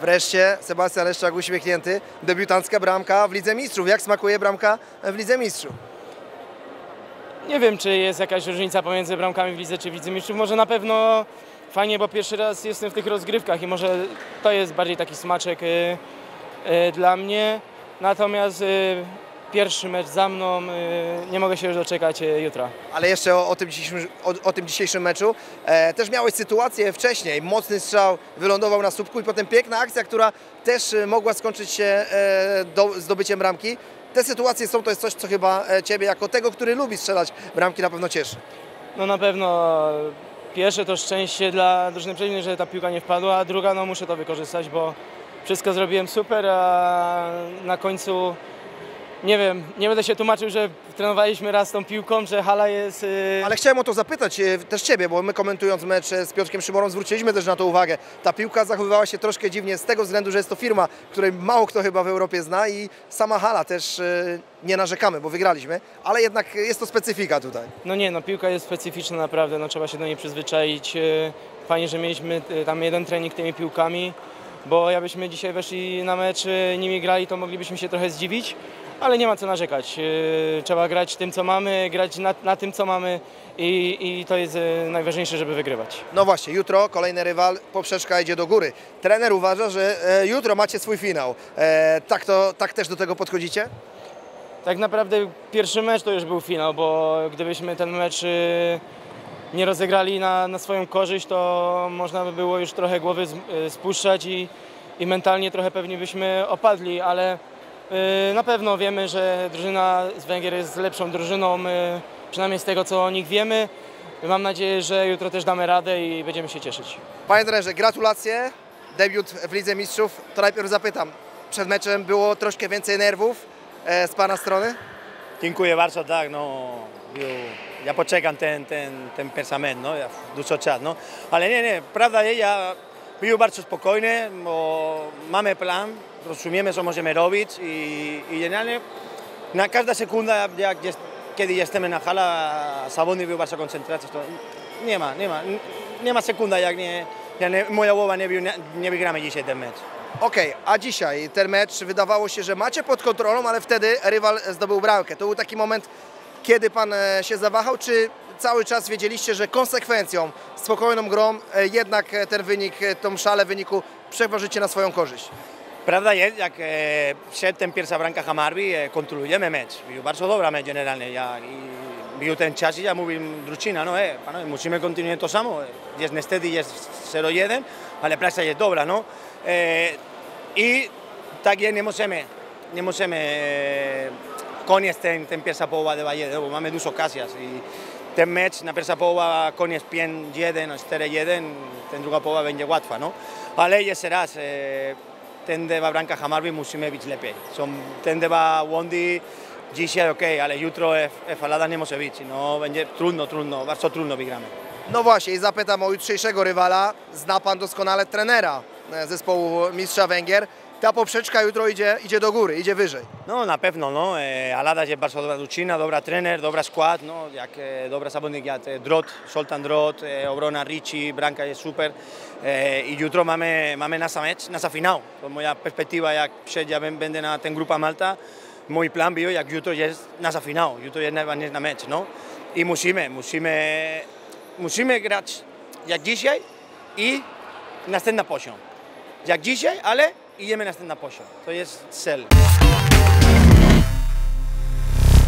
Wreszcie Sebastian Leszczak uśmiechnięty. Debiutancka bramka w Lidze Mistrzów. Jak smakuje bramka w Lidze Mistrzów? Nie wiem, czy jest jakaś różnica pomiędzy bramkami w lidze czy w Lidze Mistrzów. Może na pewno fajnie, bo pierwszy raz jestem w tych rozgrywkach i może to jest bardziej taki smaczek y, y, dla mnie. Natomiast y, pierwszy mecz za mną, y, nie mogę się już doczekać y, jutra. Ale jeszcze o, o, tym, dzisiejszym, o, o tym dzisiejszym meczu. E, też miałeś sytuację wcześniej. Mocny strzał wylądował na słupku i potem piękna akcja, która też e, mogła skończyć się e, do, zdobyciem bramki. Te sytuacje są, to jest coś, co chyba e, Ciebie jako tego, który lubi strzelać bramki na pewno cieszy. No na pewno pierwsze to szczęście dla drużyny przeciwnej, że ta piłka nie wpadła, a druga no muszę to wykorzystać, bo wszystko zrobiłem super, a na końcu nie wiem, nie będę się tłumaczył, że trenowaliśmy raz tą piłką, że hala jest... y, Ale chciałem o to zapytać e, też Ciebie, bo my komentując mecz e, z Piotrkiem Szymorą zwróciliśmy też na to uwagę. Ta piłka zachowywała się troszkę dziwnie z tego względu, że jest to firma, której mało kto chyba w Europie zna i sama hala też e, nie narzekamy, bo wygraliśmy, ale jednak jest to specyfika tutaj. No nie, no piłka jest specyficzna naprawdę, no trzeba się do niej przyzwyczaić. Y, Fajnie, że mieliśmy y, tam jeden trening tymi piłkami, bo jakbyśmy dzisiaj weszli na mecz, y, nimi grali, to moglibyśmy się trochę zdziwić, ale nie ma co narzekać. Y, Trzeba grać tym, co mamy, grać na, na tym, co mamy i, i to jest y, najważniejsze, żeby wygrywać. No właśnie, jutro kolejny rywal, poprzeczka idzie do góry. Trener uważa, że e, jutro macie swój finał. E, tak, to, tak też do tego podchodzicie? Tak naprawdę pierwszy mecz to już był finał, bo gdybyśmy ten mecz nie rozegrali na, na swoją korzyść, to można by było już trochę głowy y, spuszczać i, i mentalnie trochę pewnie byśmy opadli, ale y, na pewno wiemy, że drużyna z Węgier jest lepszą drużyną, y, przynajmniej z tego co o nich wiemy. Mam nadzieję, że jutro też damy radę i będziemy się cieszyć. Panie trenerze, gratulacje. Debiut w Lidze Mistrzów. To najpierw zapytam, przed meczem było troszkę więcej nerwów e, z Pana strony? Dziękuję bardzo, tak, no, jo, ja poczekam ten, ten, ten pensament, no, ja dużo czas, no, ale nie, nie, prawda jest, ja był bardzo spokojny, bo mamy plan, rozumiemy, co możemy robić i, i generalnie na każda sekunda, jak jest, kiedy jesteśmy na hala, Saboni był bardzo koncentrowany, to nie ma, nie ma, nie ma sekunda, jak nie, jak nie moja głowa nie, nie, nie wygramy dzisiaj ten mecz. Okej, a dzisiaj ten mecz wydawało się, że macie pod kontrolą, ale wtedy rywal zdobył bramkę. To był taki moment, kiedy Pan e, się zawahał, czy cały czas wiedzieliście, że konsekwencją, spokojną grą e, jednak e, ten wynik, tą szalę wyniku przeważycie na swoją korzyść? Prawda jest, jak przed tym pierwsza bramka Hamarby, e, kontrolujemy mecz. Był bardzo dobra mecz generalnie. Ja, i był ten czas i ja mówiłem drużyna, no e, panowie, musimy kontynuować to samo. Jest niestety jest 0-1, ale praca jest dobra, no. E, I tak nie możemy, nie możemy e, koniec ten, pierwsza połowa de Valle, bo mamy dużo okazji. I ten mecz na pierwsza połowa koniec 5-1, 4-1, ten druga połowa będzie łatwa, no. Ale jeszcze raz, e, ten de Branka Hamarby musimy być lepiej. Są, ten de Wondi dzisiaj ok, ale jutro F, Falada nie może być. No, będzie trudno, trudno, bardzo trudno wygramy. No właśnie, i zapytam o jutrzejszego rywala. Zna Pan doskonale trenera e, zespołu Mistrza Węgier. Ta poprzeczka jutro idzie, idzie do góry, idzie wyżej. No, na pewno, no. E, Alada jest bardzo dobra drużyna, dobra trener, dobra skład, no. Jak e, dobra zawodnik jak e, Drot, Soltan Drot, e, Obrona Ricci, Branka jest super. E, I jutro mamy, mamy nasza mecz, nasza finał. To moja perspektywa, jak przyjdzie, będę na ten grupa Malta, mój plan był, jak jutro jest nasza finał, jutro jest na, na mecz, no. I musimy, musimy, musimy grać jak dzisiaj i następny poziom. Jak dzisiaj, ale idziemy na następny poziom. To jest cel.